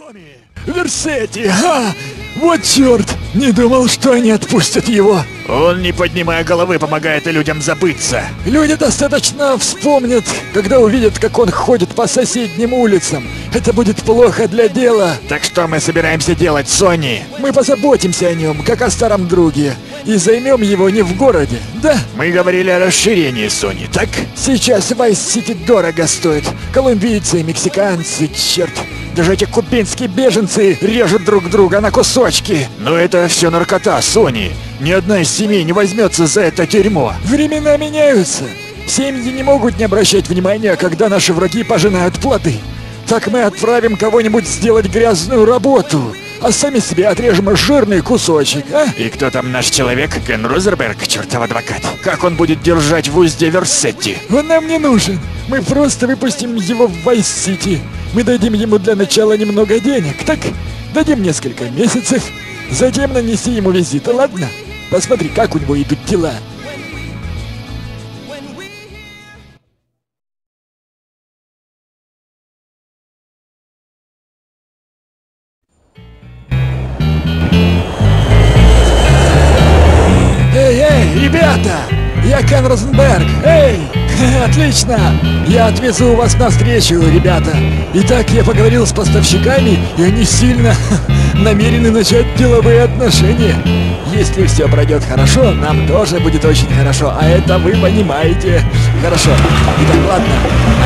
Томми! Версети! Ха! Вот черт! Не думал, что они отпустят его. Он, не поднимая головы, помогает людям забыться. Люди достаточно вспомнят, когда увидят, как он ходит по соседним улицам. Это будет плохо для дела. Так что мы собираемся делать, Сони? Мы позаботимся о нем, как о старом друге. И займем его не в городе, да? Мы говорили о расширении, Сони, так? Сейчас Вайс-Сити дорого стоит. Колумбийцы, мексиканцы, черт. Даже эти кубинские беженцы режут друг друга на кусочки. Но это все наркота, Сони. Ни одна из семей не возьмется за это дерьмо. Времена меняются. Семьи не могут не обращать внимания, когда наши враги пожинают плоды. Так мы отправим кого-нибудь сделать грязную работу, а сами себе отрежем жирный кусочек, а? И кто там наш человек? Кен Розерберг, чертов адвокат. Как он будет держать в узде Версетти? Он нам не нужен. Мы просто выпустим его в Вайс-Сити. Мы дадим ему для начала немного денег, так? Дадим несколько месяцев, затем нанеси ему визит, ладно? Посмотри, как у него идут дела. Эй, эй, ребята! Я Кен Розенберг! Эй! Отлично! Я отвезу вас навстречу, ребята. Итак, я поговорил с поставщиками, и они сильно намерены начать деловые отношения. Если все пройдет хорошо, нам тоже будет очень хорошо, а это вы понимаете. Хорошо. Итак, ладно.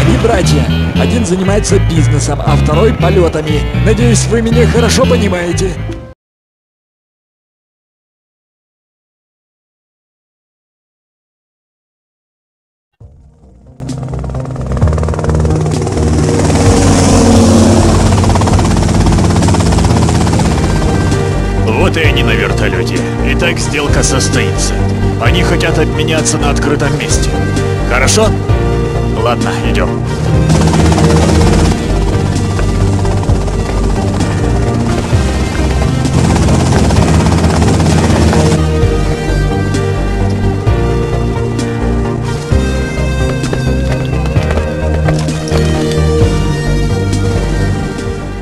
Они братья. Один занимается бизнесом, а второй полетами. Надеюсь, вы меня хорошо понимаете. Обменяться на открытом месте. Хорошо? Ладно, идем.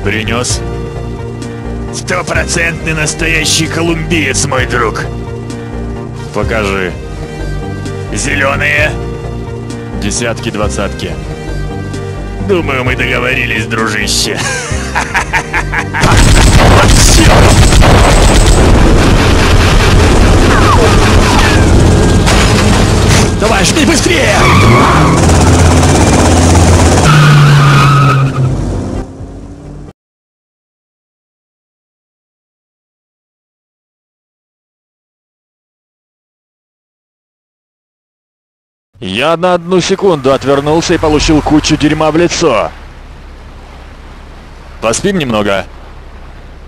Принес? Стопроцентный настоящий колумбиец, мой друг. Покажи. Зеленые? Десятки, двадцатки. Думаю, мы договорились, дружище. Давай, жми быстрее! Я на одну секунду отвернулся и получил кучу дерьма в лицо. Поспим немного.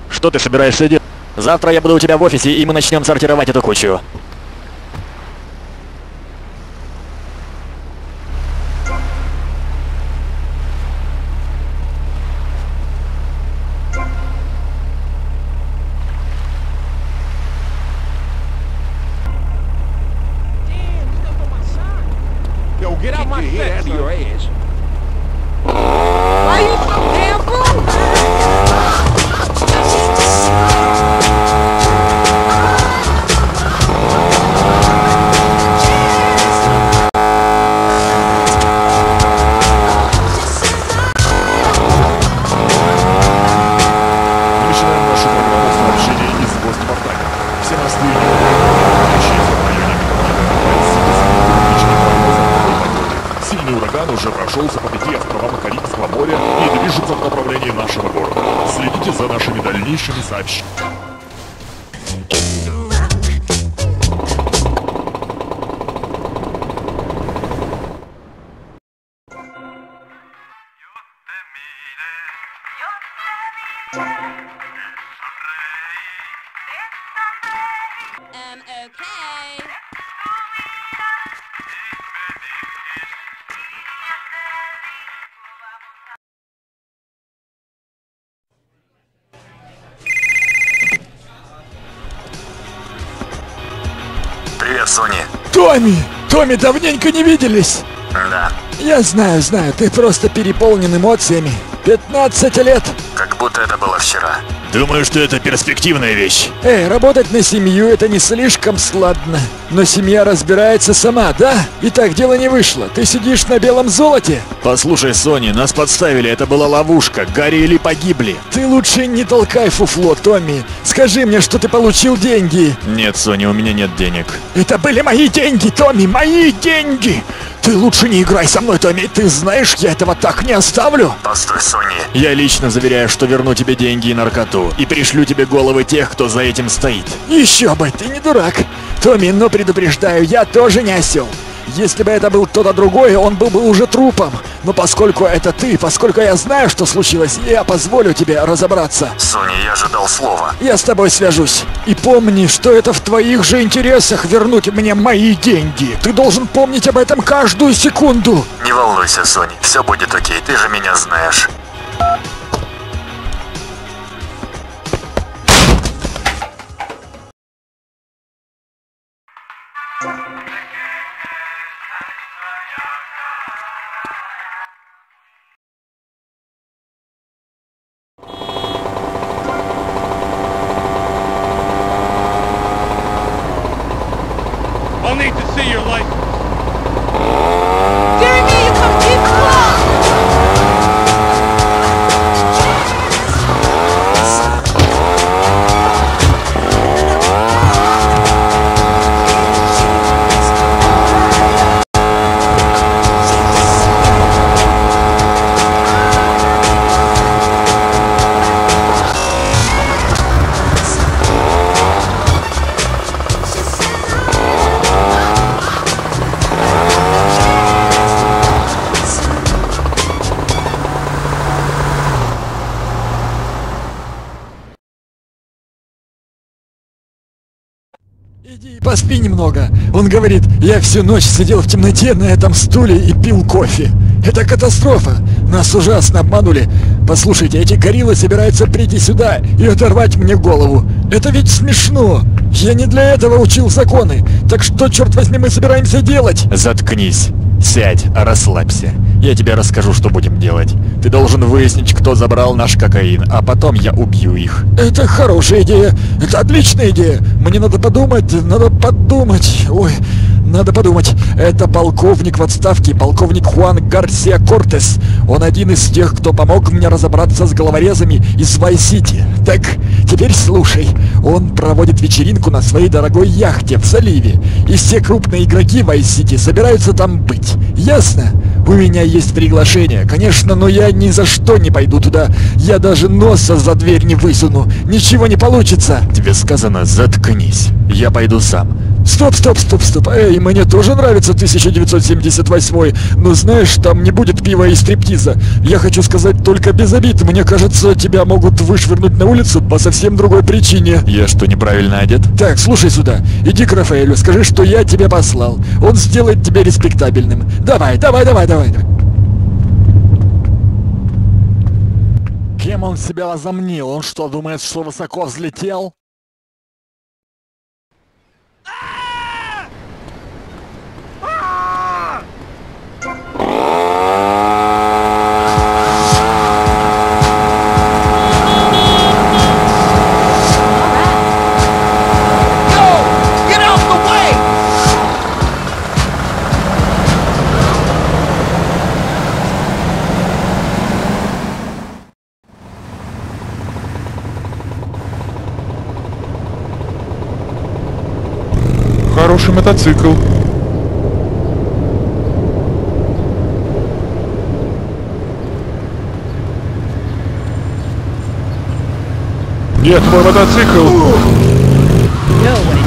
Что ты собираешься делать? Завтра я буду у тебя в офисе, и мы начнем сортировать эту кучу. my neck. information is I've... Thank you. Томми! Томми, давненько не виделись! Да. Я знаю, знаю, ты просто переполнен эмоциями. 15 лет! Будто это было вчера. Думаю, что это перспективная вещь. Эй, работать на семью это не слишком сладно. Но семья разбирается сама, да? И так дело не вышло. Ты сидишь на белом золоте. Послушай, Сони, нас подставили, это была ловушка. Гарри или погибли. Ты лучше не толкай фуфло, Томми. Скажи мне, что ты получил деньги. Нет, Сони, у меня нет денег. Это были мои деньги, Томми, мои деньги. Ты лучше не играй со мной, Томми. Ты знаешь, я этого так не оставлю. Постой, Сони. Я лично заверяю, что верну тебе деньги и наркоту. И пришлю тебе головы тех, кто за этим стоит. Еще бы, ты не дурак. Томми, но предупреждаю, я тоже не осел. Если бы это был кто-то другой, он был бы уже трупом. Но поскольку это ты, поскольку я знаю, что случилось, я позволю тебе разобраться. Сони, я же дал слово. Я с тобой свяжусь. И помни, что это в твоих же интересах вернуть мне мои деньги. Ты должен помнить об этом каждую секунду. Не волнуйся, Сони. Все будет окей, ты же меня знаешь. Поспи немного. Он говорит, я всю ночь сидел в темноте на этом стуле и пил кофе. Это катастрофа. Нас ужасно обманули. Послушайте, эти гориллы собираются прийти сюда и оторвать мне голову. Это ведь смешно. Я не для этого учил законы. Так что, черт возьми, мы собираемся делать? Заткнись. Сядь, расслабься. Я тебе расскажу, что будем делать. Ты должен выяснить, кто забрал наш кокаин, а потом я убью их. Это хорошая идея. Это отличная идея. Мне надо подумать, надо подумать. Ой, надо подумать. Это полковник в отставке, полковник Хуан Гарсия Кортес. Он один из тех, кто помог мне разобраться с головорезами из Вай-Сити. Так, теперь слушай. Он проводит вечеринку на своей дорогой яхте в заливе. И все крупные игроки Вай-Сити собираются там быть. Ясно? У меня есть приглашение, конечно, но я ни за что не пойду туда. Я даже носа за дверь не высуну. Ничего не получится. Тебе сказано, заткнись. Я пойду сам. Стоп, стоп, стоп, стоп. Эй, мне тоже нравится 1978. Но знаешь, там не будет пива и стриптиза. Я хочу сказать только без обид. Мне кажется, тебя могут вышвырнуть на улицу по совсем другой причине. Я что, неправильно одет? Так, слушай сюда. Иди к Рафаэлю, скажи, что я тебя послал. Он сделает тебя респектабельным. Давай, давай, давай, давай. давай. Кем он себя возомнил? Он что, думает, что высоко взлетел? Мотоцикл. Нет, мой мотоцикл! know what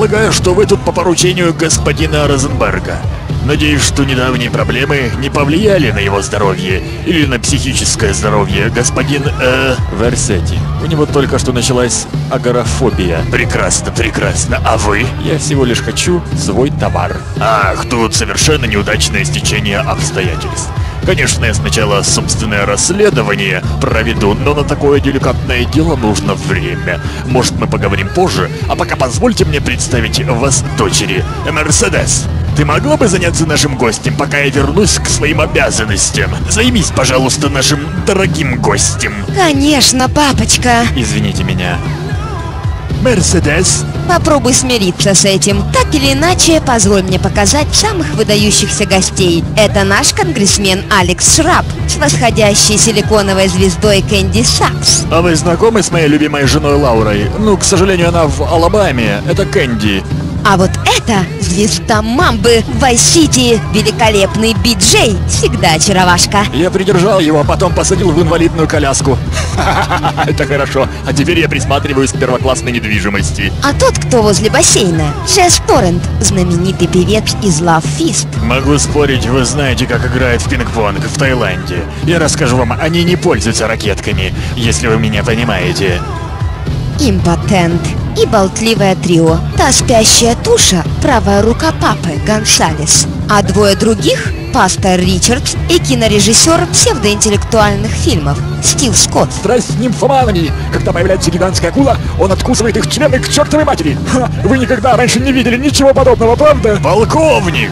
полагаю, что вы тут по поручению господина Розенберга. Надеюсь, что недавние проблемы не повлияли на его здоровье или на психическое здоровье господин, э... Версети. У него только что началась агорафобия. Прекрасно, прекрасно. А вы? Я всего лишь хочу свой товар. Ах, тут совершенно неудачное стечение обстоятельств. Конечно, я сначала собственное расследование проведу, но на такое деликатное дело нужно время. Может, мы поговорим позже, а пока позвольте мне представить вас дочери. Мерседес, ты могла бы заняться нашим гостем, пока я вернусь к своим обязанностям? Займись, пожалуйста, нашим дорогим гостем. Конечно, папочка. Извините меня. Мерседес, Попробуй смириться с этим. Так или иначе, позволь мне показать самых выдающихся гостей. Это наш конгрессмен Алекс Шраб с восходящей силиконовой звездой Кэнди Сакс. а вы знакомы с моей любимой женой Лаурой? Ну, к сожалению, она в Алабаме. Это Кэнди. А вот это звезда Мамбы в Вайс-Сити. Великолепный Биджей. Всегда очаровашка. Я придержал его, а потом посадил в инвалидную коляску. Это хорошо. А теперь я присматриваюсь к первоклассной недвижимости. А тот, кто возле бассейна, Джесс Торрент, знаменитый певец из Love Fist. Могу спорить, вы знаете, как играют в пинг-понг в Таиланде. Я расскажу вам, они не пользуются ракетками, если вы меня понимаете. Импотент и болтливое трио. Та спящая туша, правая рука папы, Гонсалес. А двое других – пастор Ричардс и кинорежиссер псевдоинтеллектуальных фильмов Стив Скотт. Страсть с нимфоманами. Когда появляется гигантская акула, он откусывает их члены к чертовой матери. Ха, вы никогда раньше не видели ничего подобного, правда? Полковник!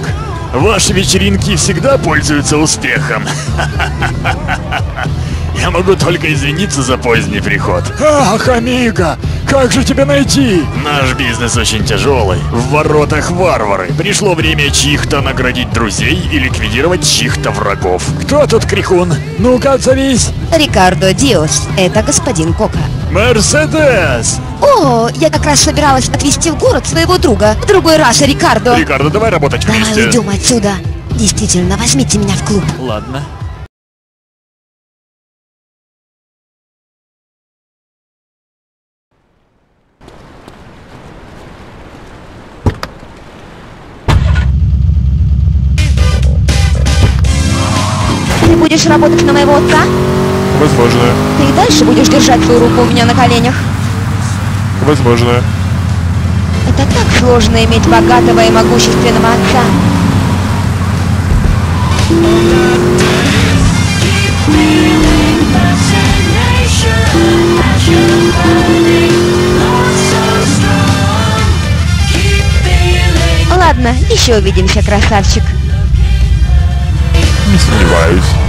Ваши вечеринки всегда пользуются успехом. Я могу только извиниться за поздний приход. Ах, амиго, как же тебя найти? Наш бизнес очень тяжелый. В воротах варвары. Пришло время чьих-то наградить друзей и ликвидировать чьих-то врагов. Кто тут крикун? Ну-ка, отзовись. Рикардо Диос. Это господин Кока. Мерседес! О, я как раз собиралась отвезти в город своего друга. В другой раз, Рикардо. Рикардо, давай работать Давай вместе. уйдем отсюда. Действительно, возьмите меня в клуб. Ладно. Будешь работать на моего отца? Возможно. Ты и дальше будешь держать свою руку у меня на коленях? Возможно. Это так сложно иметь богатого и могущественного отца. Ладно, еще увидимся, красавчик. Не сомневаюсь.